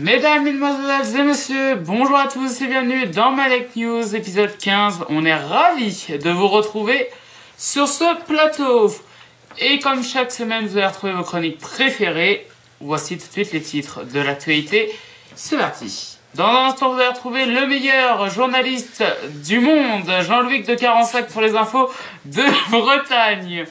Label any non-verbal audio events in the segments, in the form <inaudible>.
Mesdames, Mesdemoiselles et Messieurs, bonjour à tous et bienvenue dans Malek News, épisode 15. On est ravis de vous retrouver sur ce plateau. Et comme chaque semaine, vous allez retrouver vos chroniques préférées. Voici tout de suite les titres de l'actualité. C'est parti. Dans un instant, vous allez retrouver le meilleur journaliste du monde, Jean-Louis de Carensac pour les infos de <laughs> Bretagne.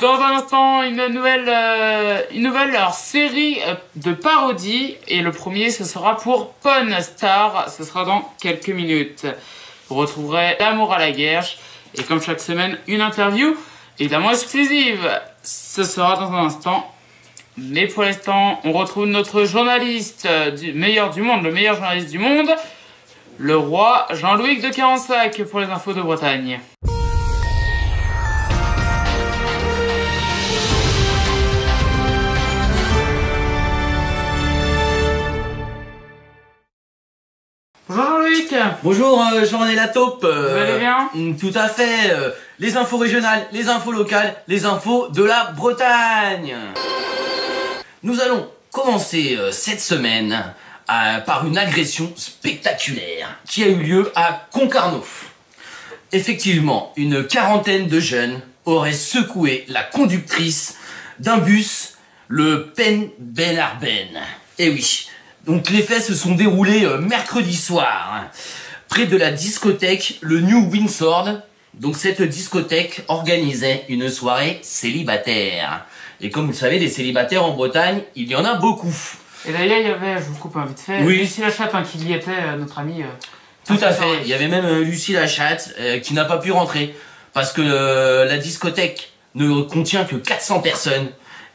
Dans un instant, une nouvelle, euh, une nouvelle série euh, de parodies. Et le premier, ce sera pour Pon Star. Ce sera dans quelques minutes. Vous retrouverez L'amour à la guerre. Et comme chaque semaine, une interview, évidemment exclusive. Ce sera dans un instant. Mais pour l'instant, on retrouve notre journaliste euh, du meilleur du monde, le meilleur journaliste du monde, le roi Jean-Louis de Carensac pour les infos de Bretagne. Bonjour euh, Jean-René la taupe. euh, Vous allez bien? mm, Tout à fait. euh, les infos régionales, les infos locales, les infos de la Bretagne. Nous allons commencer euh, cette semaine euh, par une agression spectaculaire qui a eu lieu à Concarneau. Effectivement, une quarantaine de jeunes auraient secoué la conductrice d'un bus, le Pen Ben Arben. Eh oui. Donc les faits se sont déroulés euh, mercredi soir, hein, près de la discothèque le New Windsor. Donc cette discothèque organisait une soirée célibataire. Et comme vous le savez, les célibataires en Bretagne, il y en a beaucoup. Et d'ailleurs, il y avait, je vous coupe un vite fait, Oui. Lucie Lachatte hein, qui y était, euh, notre amie. euh, Tout à fait. Il y avait même euh, Lucie Lachatte euh, qui n'a pas pu rentrer parce que euh, la discothèque ne contient que 400 personnes.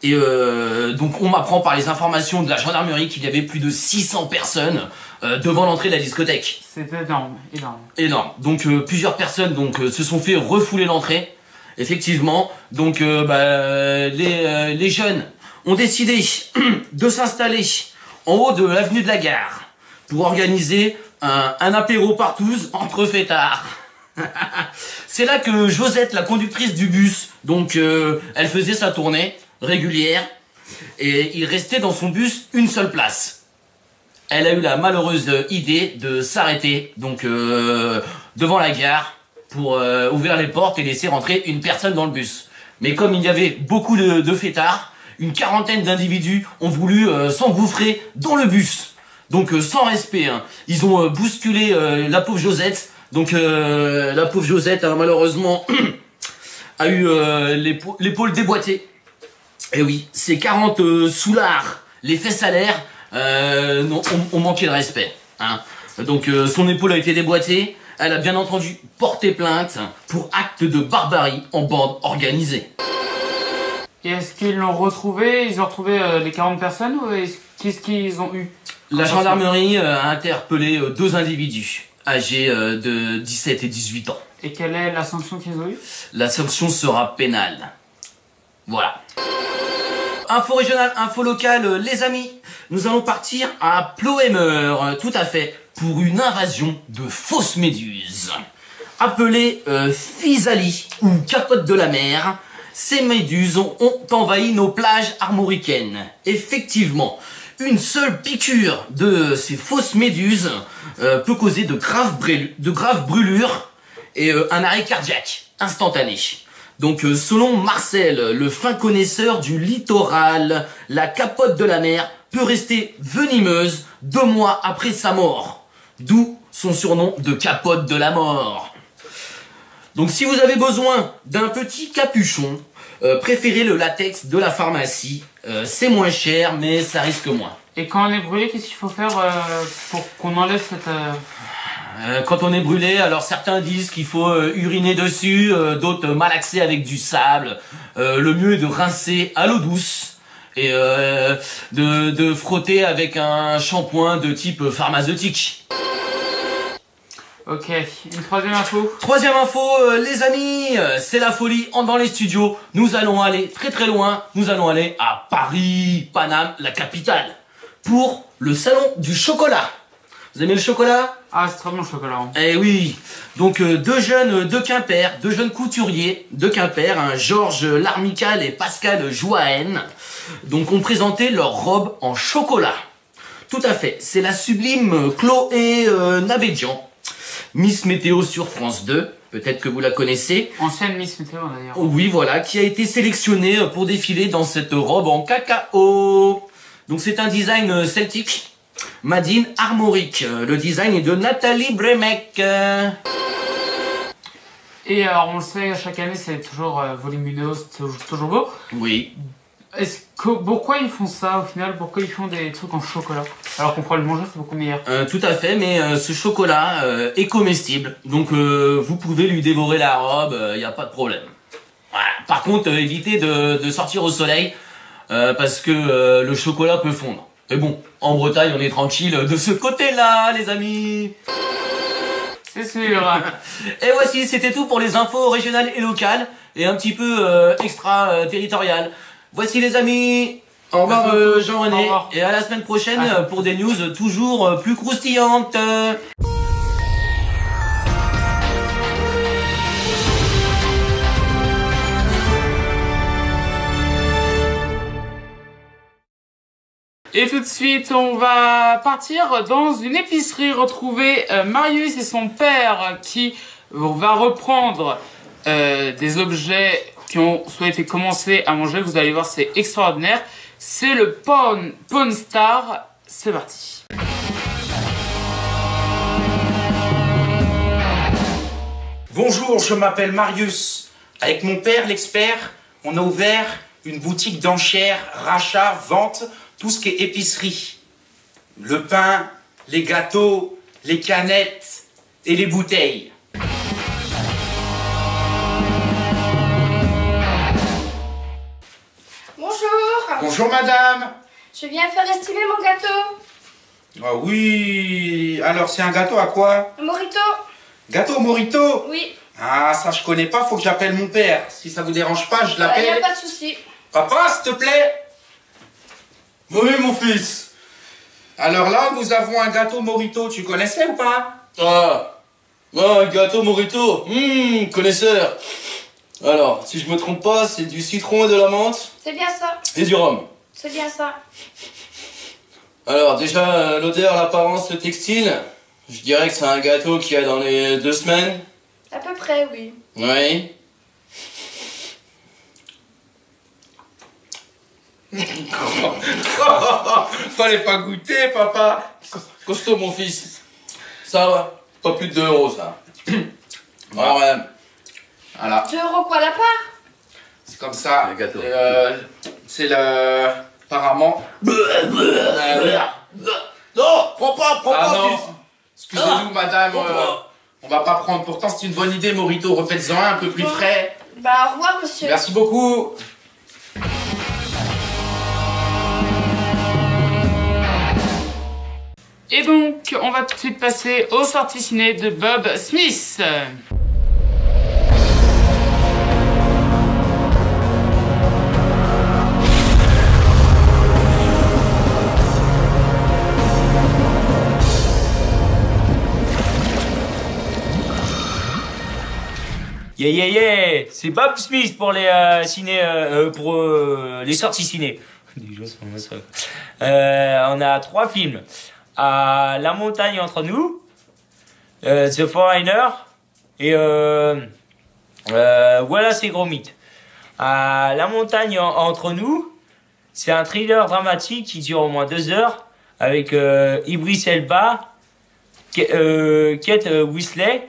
Et euh, donc on m'apprend par les informations de la gendarmerie qu'il y avait plus de 600 personnes euh, devant l'entrée de la discothèque. C'était énorme, énorme. Énorme. Donc euh, plusieurs personnes donc se sont fait refouler l'entrée. Effectivement. Donc bah, les, les jeunes ont décidé <clears throat> de s'installer en haut de l'avenue de la gare pour organiser un, un apéro partouze entre fêtards. <laughs> C'est là que Josette, la conductrice du bus, donc elle faisait sa tournée régulière et il restait dans son bus une seule place elle a eu la malheureuse idée de s'arrêter donc euh, devant la gare pour euh, ouvrir les portes et laisser rentrer une personne dans le bus. Mais comme il y avait beaucoup de, de fêtards, une quarantaine d'individus ont voulu euh, s'engouffrer dans le bus. Donc sans respect, hein. ils ont bousculé la pauvre Josette. Donc la pauvre Josette hein, malheureusement <clears throat> a eu l'épaule déboîtée. Et oui, ces 40 euh, soulards, les faits salaires, euh, non, ont, manqué de respect. Hein. Donc euh, son épaule a été déboîtée. Elle a bien entendu porté plainte pour acte de barbarie en bande organisée. Et est-ce qu'ils l'ont retrouvé? Ils ont retrouvé euh, les 40 personnes ou est-ce- qu'est-ce qu'ils ont eu? La gendarmerie a interpellé deux individus âgés de 17 et 18 ans. Et quelle est la sanction qu'ils ont eue? La sanction sera pénale. Voilà. Info régionale, info locale, euh, les amis. Nous allons partir à Ploemer, euh, tout à fait, pour une invasion de fausses méduses. Appelées euh, physalie ou capote de la mer, ces méduses ont, envahi nos plages armoricaines. Effectivement, une seule piqûre de ces fausses méduses euh, peut causer de graves, brûlures et euh, un arrêt cardiaque instantané. Donc euh, selon Marcel, le fin connaisseur du littoral, la capote de la mer peut rester venimeuse deux mois après sa mort. D'où son surnom de capote de la mort. Donc si vous avez besoin d'un petit capuchon, euh, préférez le latex de la pharmacie. Euh, c'est moins cher mais ça risque moins. Et quand on est brûlé, qu'est-ce qu'il faut faire pour qu'on enlève cette... euh, quand on est brûlé, alors certains disent qu'il faut euh, uriner dessus, euh, d'autres euh, malaxer avec du sable. Euh, le mieux est de rincer à l'eau douce et euh, de, de frotter avec un shampoing de type pharmaceutique. Ok, une troisième info. Troisième info, euh, les amis, euh, c'est la folie en dans les studios. Nous allons aller très très loin. Nous allons aller à Paris, Paname, la capitale, pour le salon du chocolat. Vous aimez le chocolat? Ah, c'est très bon le chocolat. hein. Eh oui, donc euh, deux jeunes euh, de Quimper, deux jeunes couturiers de Quimper, Georges Larmical et Pascal Joahen, donc ont présenté leur robe en chocolat. Tout à fait. C'est la sublime Chloé euh, Nabédian, Miss Météo sur France 2. Peut-être que vous la connaissez. Ancienne Miss Météo d'ailleurs. Oui, voilà, qui a été sélectionnée pour défiler dans cette robe en cacao. Donc c'est un design euh, celtique. Madine Armorique. Euh, Le design est de Nathalie Bremek. Euh, Et alors on le sait, chaque année c'est toujours euh, volumineux, c'est toujours, beau. Oui. Est-ce que pourquoi ils font ça au final? Pourquoi ils font des trucs en chocolat? Alors qu'on pourrait le manger, c'est beaucoup meilleur. Euh, tout à fait, mais euh, ce chocolat euh, est comestible. Donc vous pouvez lui dévorer la robe, il n'y a pas de problème. Voilà. Par contre, évitez de, de sortir au soleil parce que le chocolat peut fondre. Mais bon, en Bretagne, on est tranquille de ce côté-là, les amis. C'est sûr. <laughs> Et voici, c'était tout pour les infos régionales et locales et un petit peu euh, extra euh, territoriales. Voici les amis. Au revoir euh, Jean-René et à la semaine prochaine Ah. pour des news toujours euh, plus croustillantes. Et tout de suite, on va partir dans une épicerie retrouver euh, Marius et son père qui va reprendre euh, des objets qui ont souhaité commencer à manger. Vous allez voir, c'est extraordinaire. C'est le Pawn, Star. C'est parti. Bonjour, je m'appelle Marius. Avec mon père, l'expert, on a ouvert une boutique d'enchères, rachat, vente, tout ce qui est épicerie. Le pain, les gâteaux, les canettes et les bouteilles. Bonjour, Bonjour madame. je viens faire estimer mon gâteau. Ah oui, alors c'est un gâteau à quoi? Morito Gâteau Morito? Oui, Ah ça je connais pas, faut que j'appelle mon père. Si ça vous dérange pas, je il n'y a l'appelle. pas de souci. Papa, s'il te plaît Oui, mon fils. Alors là, nous avons un gâteau Morito, tu connaissais ou pas? Ah, ah, un gâteau Morito, hum, connaisseur. Alors, si je me trompe pas, c'est du citron et de la menthe C'est bien ça, et du rhum. c'est bien ça. Alors, déjà, euh, l'odeur, l'apparence, le textile, je dirais que c'est un gâteau qui a dans les deux semaines. À peu près, oui. Oui. <laughs> Fallait pas goûter, papa Costaud, mon fils. Ça va, pas plus de 2 euros, ça. Ah ouais. <coughs> Voilà, 2 euros quoi la part? C'est comme ça. Le gâteau. Et, euh, c'est le... Apparemment... Euh, <coughs> Non, prends pas, prends ah pas, non, fils. excusez-nous madame, Prends euh, on va pas prendre. Pourtant c'est une bonne idée, Morito, refaites-en un un peu plus frais. Bah au revoir monsieur. Merci beaucoup. Et donc, on va tout de suite passer aux sorties ciné de Bob Smith. Yeah yeah yeah C'est Bob Smith pour les euh, euh, euh, sorties ciné. <laughs> On a trois films. À La montagne entre nous, euh, The Foreigner et euh, euh, Voilà c'est gros mythe. À La montagne en- entre nous, c'est un thriller dramatique qui dure au moins deux heures avec euh, Idris Elba, euh, Kate euh, Winslet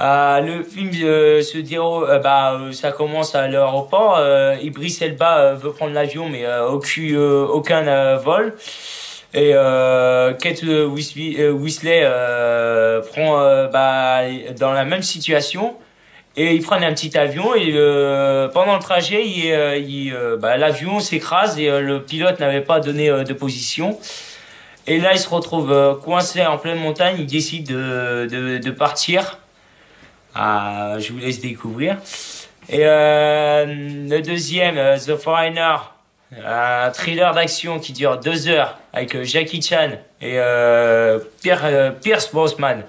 euh, le film se déroule, bah, ça commence à l'aéroport. Idris Elba veut prendre l'avion, mais aucun, vol. Et euh, Kate euh, euh, Winslet, euh, prend euh, bah, dans la même situation. Et ils prennent un petit avion et pendant le trajet, il, euh, il, bah, l'avion s'écrase et le pilote n'avait pas donné de position. Et là, il se retrouve coincé en pleine montagne. Il décide de, de, de partir. Ah, je vous laisse découvrir. Et le deuxième, The Foreigner, un thriller d'action qui dure deux heures avec euh, Jackie Chan et euh, euh, Pierce Brosnan.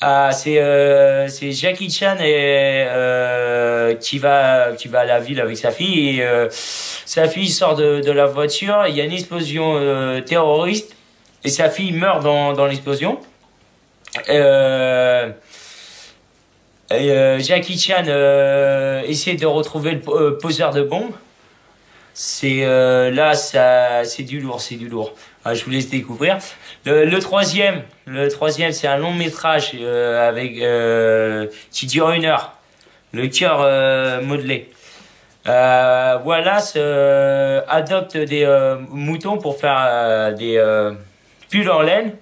Ah, c'est euh, Jackie Chan euh, qui va qui va à la ville avec sa fille euh, Sa fille sort de, la voiture, il y a une explosion euh, terroriste et sa fille meurt dans, l'explosion. Euh, euh, Jackie Chan euh, essaie de retrouver le po- euh, poseur de bombes. C'est euh, là, ça, c'est du lourd, c'est du lourd. Ah, je vous laisse découvrir. Le, troisième, le troisième, c'est un long métrage euh, avec euh, qui dure une heure. Le cœur euh, modelé. Euh, Wallace euh, adopte des euh, moutons pour faire euh, des euh, pulls en laine.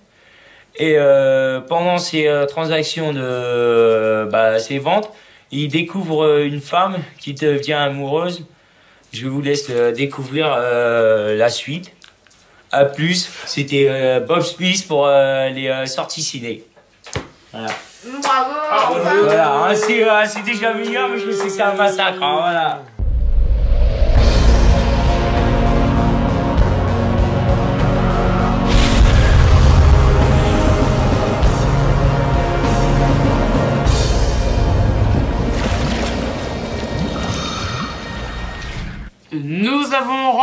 Et euh, pendant ces euh, transactions de euh, bah, ces ventes, il découvre euh, une femme qui devient amoureuse. Je vous laisse euh, découvrir euh, la suite. À plus, c'était euh, Bob Smith pour euh, les euh, sorties ciné. Voilà, Bravo. voilà hein, c'est euh, c'est déjà meilleur, mais je sais que c'est un massacre. hein, voilà.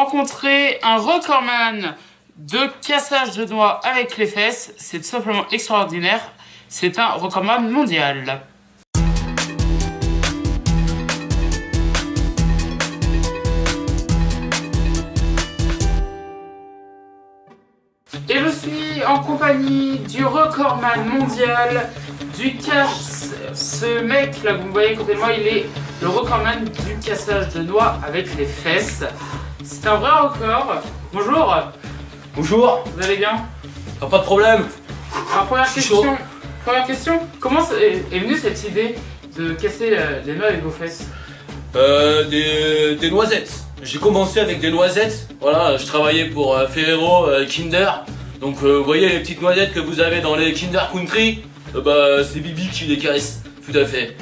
Rencontré un recordman de cassage de doigts avec les fesses. C'est tout simplement extraordinaire. C'est un recordman mondial. Et je suis en compagnie du recordman mondial du casse. Ce mec là, vous voyez à côté de moi, il est le recordman du cassage de doigts avec les fesses. C'est un vrai record. Bonjour, Bonjour, vous allez bien Ah, pas de problème. Alors première chaud. question, première question, comment est, venue cette idée de casser euh, les doigts avec vos fesses Euh, des, des noisettes. J'ai commencé avec des noisettes. Voilà, je travaillais pour euh, Ferrero euh, Kinder. Donc, vous voyez les petites noisettes que vous avez dans les Kinder Country? Bah, c'est Bibi qui les caresse. Tout à fait.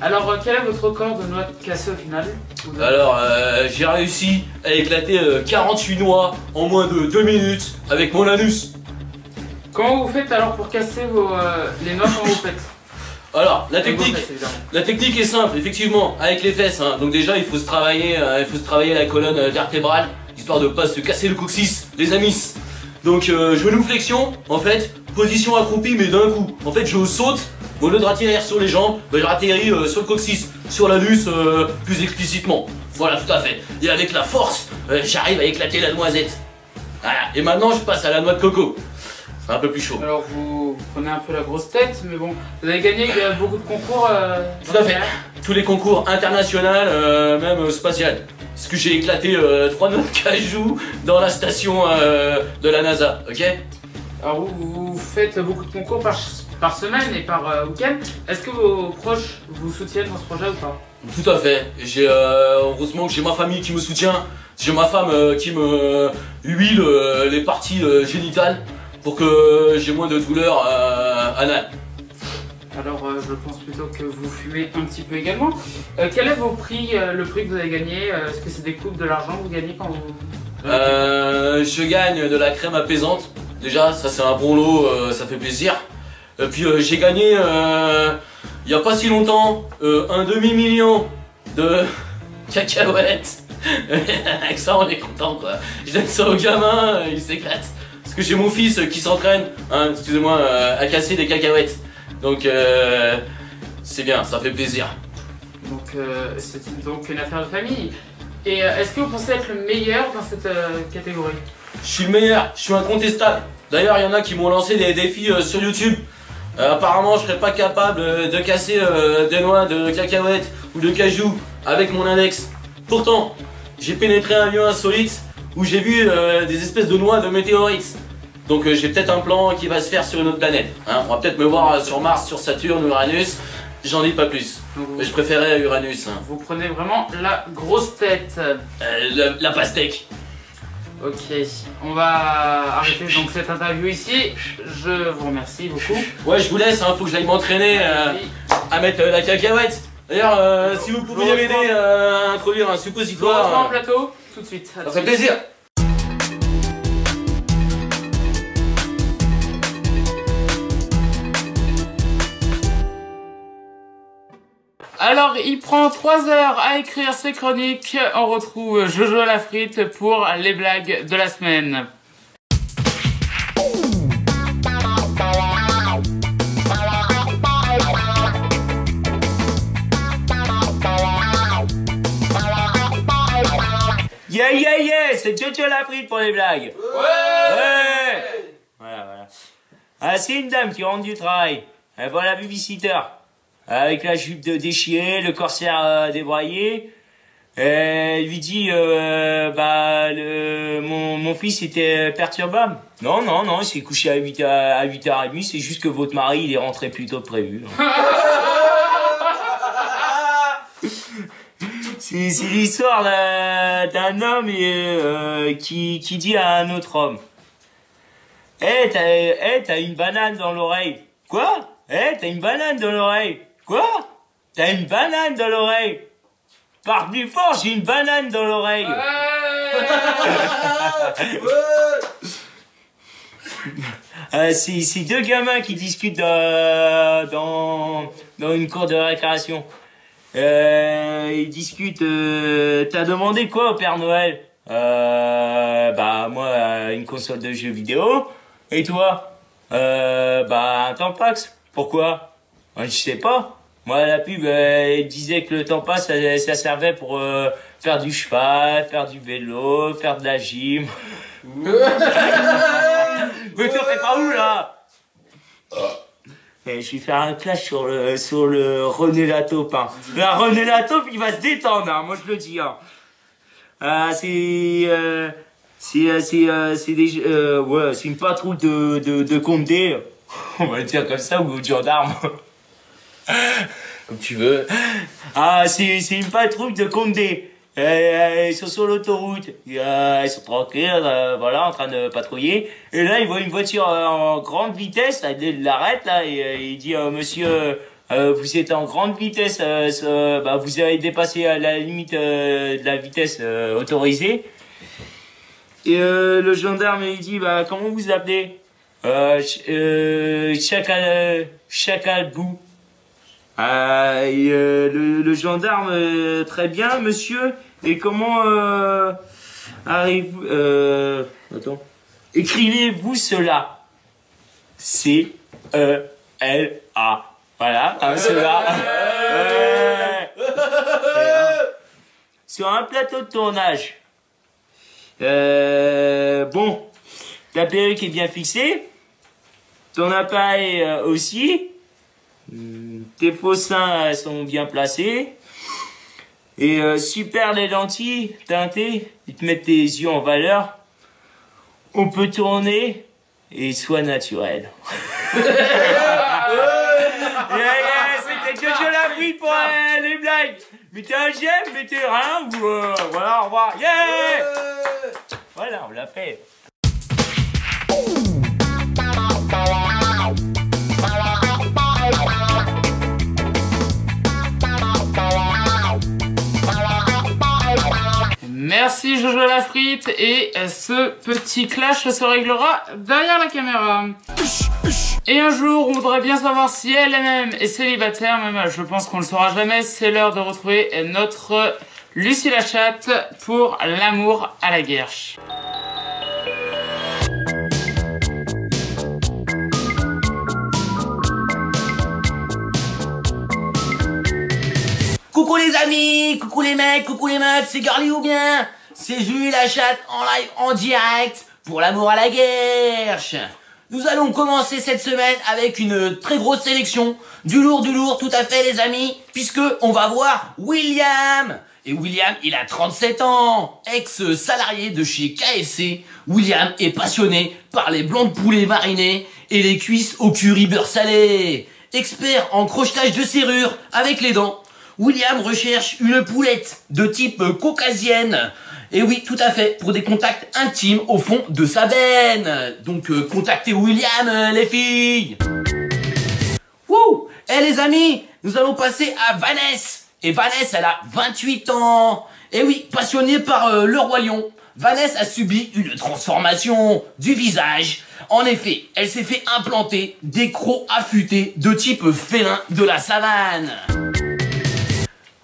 Alors euh, quel est votre record de noix cassées au final Alors, euh, j'ai réussi à éclater euh, 48 noix en moins de 2 minutes avec mon anus. Comment vous faites alors pour casser vos, euh, les noix quand vous <laughs> faites Alors, la technique, fesses, évidemment. La technique est simple, effectivement, avec les fesses. hein. Donc déjà, il faut se travailler, euh, il faut se travailler la colonne euh, vertébrale, histoire de pas se casser le coccyx, les amis. Donc euh, genou flexion, en fait, position accroupie, mais d'un coup. En fait, je saute, au lieu de atterrir sur les jambes, bah, ratterris euh, sur le coccyx, sur l'anus, euh, plus explicitement. Voilà, tout à fait. Et avec la force, euh, j'arrive à éclater la noisette. Voilà. Et maintenant, je passe à la noix de coco. C'est un peu plus chaud. Alors vous prenez un peu la grosse tête, mais bon, vous avez gagné beaucoup de concours. euh, Tout à fait. Tous les concours internationaux, même spatial. Parce que j'ai éclaté trois noix de cajou dans la station de la NASA, ok? Alors vous, vous faites beaucoup de concours par, par semaine et par euh, week-end. Est-ce que vos proches vous soutiennent dans ce projet ou pas? Tout à fait. J'ai euh, heureusement que j'ai ma famille qui me soutient. J'ai ma femme euh, qui me huile les parties génitales pour que j'ai moins de douleurs anales. Alors euh, je pense plutôt que vous fumez un petit peu également. Euh, quel est vos prix, euh, le prix que vous avez gagné? Est-ce que c'est des coupes de l'argent que vous gagnez quand vous... Je gagne de la crème apaisante. Déjà, ça c'est un bon lot, ça fait plaisir. Et puis euh, j'ai gagné euh, il y a pas si longtemps euh, un demi-million de <laughs> cacahuètes. <laughs> Avec ça, on est content quoi. Je donne ça aux gamins, euh, ils s'éclatent. Parce que j'ai mon fils euh, qui s'entraîne, hein, excusez-moi, euh, à casser des cacahuètes. Donc euh, c'est bien, ça fait plaisir. Donc euh, c'est donc une affaire de famille. Et euh, est-ce que vous pensez être le meilleur dans cette euh, catégorie? Je suis le meilleur, je suis incontestable. D'ailleurs, il y en a qui m'ont lancé des défis euh, sur YouTube. Euh, apparemment, je serais pas capable euh, de casser euh, des noix de cacahuètes ou de cajou avec mon index. Pourtant, j'ai pénétré un lieu insolite où j'ai vu euh, des espèces de noix de météorites. Donc j'ai peut-être un plan qui va se faire sur une autre planète. hein. On va peut-être me voir sur Mars, sur Saturne, Uranus. J'en dis pas plus. Vous, Mais je préférais Uranus. hein. vous prenez vraiment la grosse tête. Euh, la, la pastèque. Ok, on va arrêter donc cette interview ici. Je vous remercie beaucoup. Ouais, je vous laisse, hein, faut que j'aille m'entraîner. euh, à mettre euh, la cacahuète. D'ailleurs, euh, si vous pouviez m'aider à introduire un suppositoire, euh, plateau tout de suite. À ça suite. plaisir. Alors, il prend 3 heures à écrire ses chroniques. On retrouve Jojo la frite pour les blagues de la semaine. Yeah, yeah, yeah, c'est Jojo la frite pour les blagues. Ouais Voilà, voilà. Ah, c'est une dame qui rentre du travail. Elle voit la publicité. Avec la jupe de déchirée, le corsaire euh, débraillé. Elle lui dit, euh, bah, le, mon, mon fils était perturbable. Non, non, non, il s'est couché à 8 à 8h30, c'est juste que votre mari, il est rentré plus tôt que prévu. <laughs> C'est l'histoire d'un homme et, euh, qui, qui dit à un autre homme Eh, t'as eh, t'as une banane dans l'oreille. Quoi? Eh, t'as une banane dans l'oreille. Quoi? T'as une banane dans l'oreille. Par plus fort, j'ai une banane dans l'oreille. Euh, c'est deux gamins qui discutent euh, dans, dans une cour de récréation. Euh, ils discutent. Euh, T'as demandé quoi au Père Noël? Bah moi une console de jeux vidéo. Et toi? Bah un Tampax. Pourquoi? Je sais pas. Moi la pub euh, elle disait que le Tampax ça, ça servait pour euh, faire du cheval, faire du vélo, faire de la gym. <laughs> Mais tu fais pas où là? Eh, je vais faire un clash sur le, sur le René Lataupe. Hein. La René Lataupe, il va se détendre, hein, moi je le dis. Hein. C'est... Euh, c'est euh, c'est euh, c'est des ouais c'est une patrouille de de de <laughs> on va le dire comme ça ou de gendarme <laughs> <laughs> Comme tu veux. ah c'est une patrouille de Condé. Euh, euh, ils sont sur l'autoroute. Euh, ils sont tranquilles voilà en train de patrouiller. Et là ils voient une voiture en grande vitesse. Il l'arrête là et il dit monsieur vous êtes en grande vitesse bah, vous avez dépassé la limite de la vitesse autorisée. Et le gendarme il dit bah comment vous appelez? Ch- euh, Chacal Chacalbou. Et, euh, le, le gendarme euh, très bien monsieur. Et comment euh, arrive euh, attends. Écrivez-vous cela. C E L A voilà hein, cela sur un plateau de tournage. Euh, bon, ta perruque est bien fixée. Ton appareil aussi. Hmm, Tes faux seins sont bien placés. Et euh, super les lentilles teintées. Ils te mettent tes yeux en valeur. On peut tourner et soit naturel. Yeah, yeah, C'était que je la pris pour euh, les blagues. Mettez un j'aime, mettez rien ou euh, voilà, au revoir. Yeah voilà, on l'a fait. Merci Jojo la frite et ce petit clash se réglera derrière la caméra. Et un jour, on voudrait bien savoir si elle-même est célibataire, même euh, je pense qu'on le saura jamais, c'est l'heure de retrouver notre Lucie la chatte pour l'amour à la guerche. Coucou les amis, coucou les mecs, coucou les meufs, c'est Girly ou bien C'est Jules la chatte en live en direct pour l'amour à la guerche. Nous allons commencer cette semaine avec une très grosse sélection, du lourd, du lourd, tout à fait les amis, puisque on va voir William. Et William, il a 37 ans, ex-salarié de chez KFC. William est passionné par les blancs de poulet marinés et les cuisses au curry beurre salé. Expert en crochetage de serrure avec les dents, William recherche une poulette de type caucasienne. Et oui, tout à fait, pour des contacts intimes au fond de sa veine. Donc euh, contactez William, euh, les filles. Wouh Eh les amis, nous allons passer à Vanessa. Et Vanessa, elle a 28 ans. Et oui, passionnée par euh, le roi lion, Vanessa a subi une transformation du visage. En effet, elle s'est fait implanter des crocs affûtés de type félin de la savane.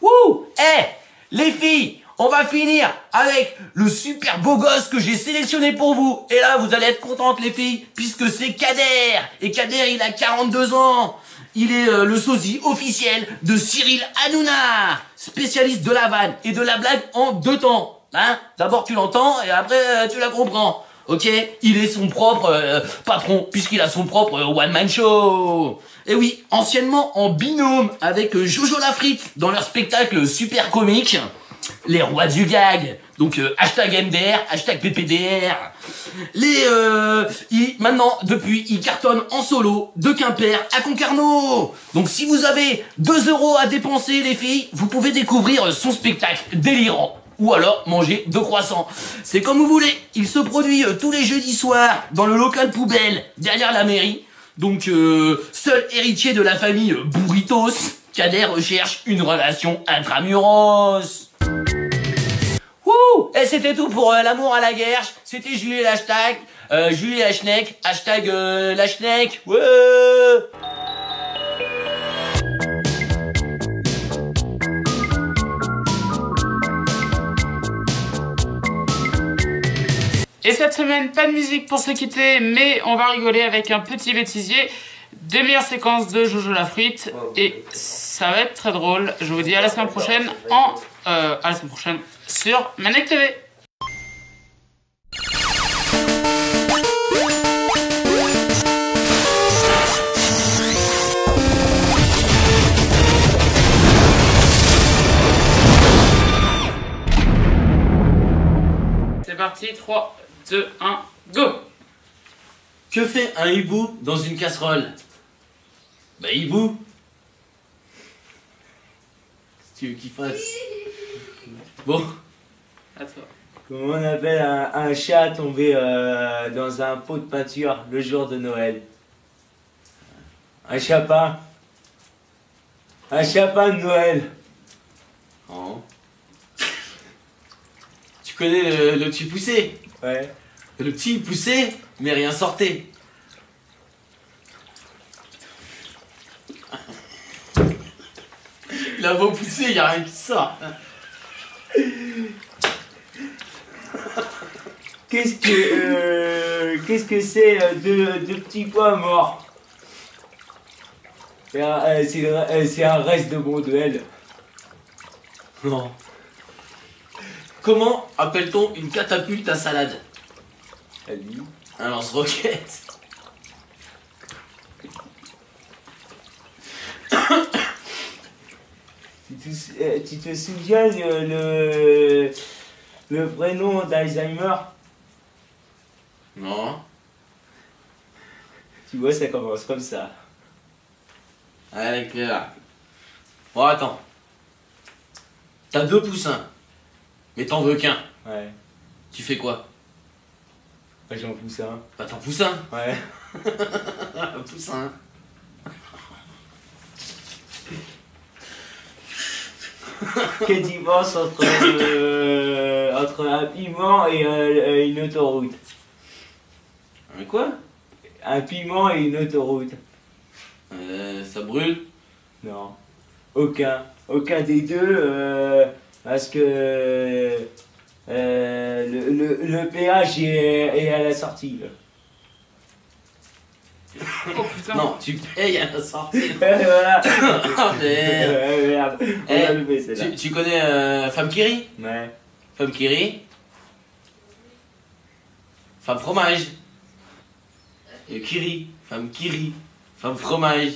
Wouh Eh Les filles, on va finir avec le super beau gosse que j'ai sélectionné pour vous. Et là, vous allez être contentes les filles, puisque c'est Kader. Et Kader, il a 42 ans. Il est euh, le sosie officiel de Cyril Hanouna, spécialiste de la vanne et de la blague en deux temps. Hein? D'abord tu l'entends et après euh, tu la comprends. Ok Il est son propre euh, patron puisqu'il a son propre euh, one-man show. Et oui, anciennement en binôme avec euh, Jojo Lafrite dans leur spectacle super comique, Les Rois du Gag. Donc euh, hashtag MDR, hashtag PPDR. Les, euh, maintenant, depuis, il cartonne en solo de Quimper à Concarneau. Donc si vous avez 2 euros à dépenser, les filles, vous pouvez découvrir son spectacle délirant. Ou alors manger deux croissants. C'est comme vous voulez. Il se produit euh, tous les jeudis soirs dans le local poubelle derrière la mairie. Donc euh, seul héritier de la famille euh, Burritos, Kader recherche une relation intramuros. Wouh Et c'était tout pour l'amour à la guerre. C'était Julie euh, Julie la schneck, hashtag la schneck. Ouais Et cette semaine, pas de musique pour se quitter, mais on va rigoler avec un petit bêtisier. Des meilleures séquences de Jojo la frite. Et ça va être très drôle. Je vous dis à la semaine prochaine en. euh, à la semaine prochaine sur Manek TV. C'est parti, 3, 2, 1, go! Que fait un hibou dans une casserole? Bah hibou Si tu veux qu'il fasse. Bon, À toi. Comment on appelle un, un chat tombé euh, dans un pot de peinture le jour de Noël Un chapin. Un chapin de Noël. Oh. Tu connais le, le petit poussé? Ouais. Le petit poussé, mais rien sortait. Il a beau pousser, il a rien qui sort. Qu'est-ce que euh, qu'est-ce que c'est euh, deux, deux petits pois morts? C'est un, euh, c'est c'est un reste de mon duel. Non. Comment appelle-t-on une catapulte à salade. Un lance-roquette. <coughs> Tu te, tu te souviens le, le prénom d'Alzheimer Non. Tu vois, ça commence comme ça. Allez, clair. Bon, attends. T'as deux poussins. Mais t'en veux qu'un. Ouais. Tu fais quoi? Moi, J'en pousse un. Bah, t'en pousses un. Ouais. <laughs> Un poussin. <laughs> Quelle différence entre, euh, entre un piment et euh, une autoroute? Mais quoi? Un piment et une autoroute euh, Ça brûle? Non. Aucun. Aucun des deux, euh, parce que euh, le, le, le péage est, est à la sortie. là. Oh putain. Non, tu payes à la sortie. <laughs> voilà. <laughs> Ah, <laughs> merde. On Eh, a tu, tu connais euh, Femme qui rit Ouais. Femme qui rit Femme fromage. Et qui rit Femme qui rit. Femme fromage.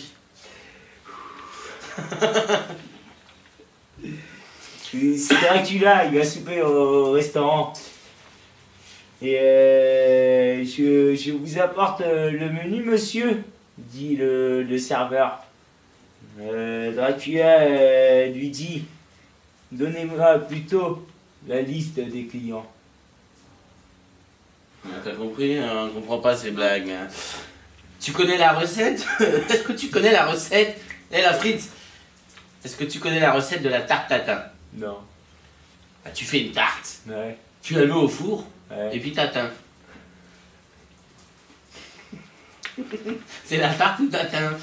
C'est Dracula, il va souper au restaurant. Et euh, je, vous apporte euh, le menu, monsieur, dit le, serveur. Euh, Dracula lui dit Donnez-moi plutôt la liste des clients. Ah, T'as compris hein, On comprend pas ces blagues. hein. Tu connais la recette? <laughs> Est-ce que tu connais la recette? Eh la frite Est-ce que tu connais la recette de la tarte tatin? Non. Bah, Tu fais une tarte, Ouais. tu la mets au four Ouais. et puis tatin. C'est la tarte ou tatin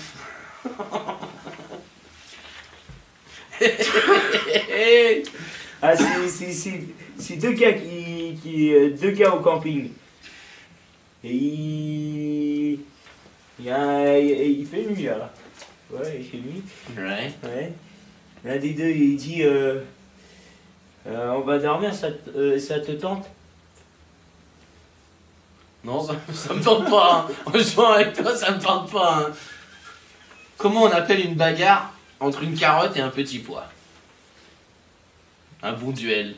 Ah, c'est- c'est- c'est deux gars qui, qui euh, deux gars au camping. Et il, il, y a- il, il fait nuit là. Ouais, il fait nuit. Ouais. Ouais. L'un des deux, il dit euh, euh, On va dormir, ça, te- euh, ça te tente? Non, ça, ça me tente pas. Hein. <laughs> En jouant avec toi, ça me tente pas. hein. Comment on appelle une bagarre entre une carotte et un petit pois? Un bon duel.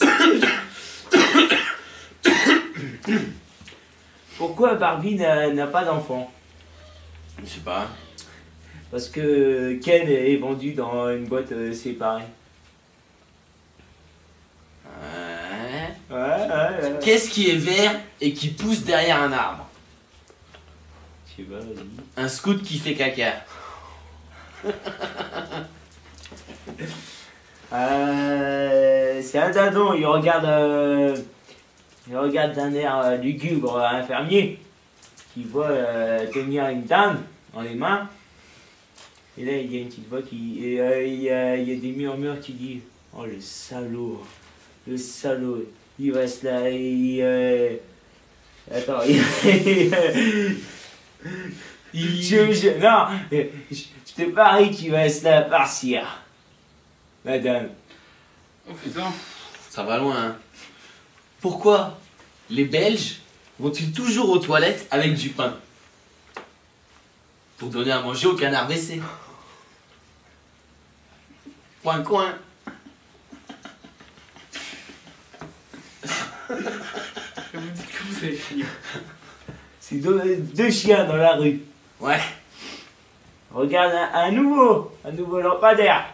<coughs> Pourquoi Barbie n'a pas d'enfant? Je sais pas. Parce que Ken est vendu dans une boîte euh, séparée. Ouais. Ouais, ouais, ouais. Qu'est-ce qui est vert et qui pousse derrière un arbre Je sais pas, vas-y. Un scout qui fait caca. <laughs> Euh, c'est un dindon, il regarde, euh, il regarde d'un air euh, lugubre un fermier qui voit euh, tenir une dinde dans les mains. Et là, il y a une petite voix qui. Et euh, il, y a, il y a des murmures qui disent Oh le salaud, le salaud, il va se la. il, euh, Attends, il. <laughs> il- je, je- non, je, je te parie qu'il va se la farcir. Madame. Oh putain. Ça va loin, hein. Pourquoi? Les Belges? Vont-ils toujours aux toilettes avec du pain Pour donner à manger au canard WC. Coin coin. <laughs> Je vous dis que vous allez finir. C'est deux, deux chiens dans la rue. Ouais. Regarde un, un nouveau, un nouveau lampadaire.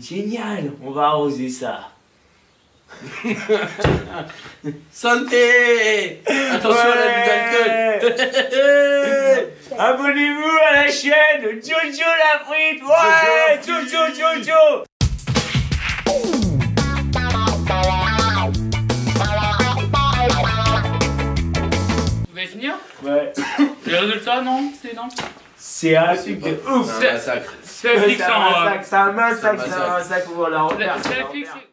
Génial, on va arroser ça. Santé Attention à la vue d'alcool Abonnez-vous à la chaîne Jojo la frite Ouais Jojo Jojo Vous allez finir Ouais. Les résultats, non C'est non C'est un truc de ouf C'est un massacre. C'est un massacre, c'est un massacre, C'est un c'est un massacre. C'est on refaire.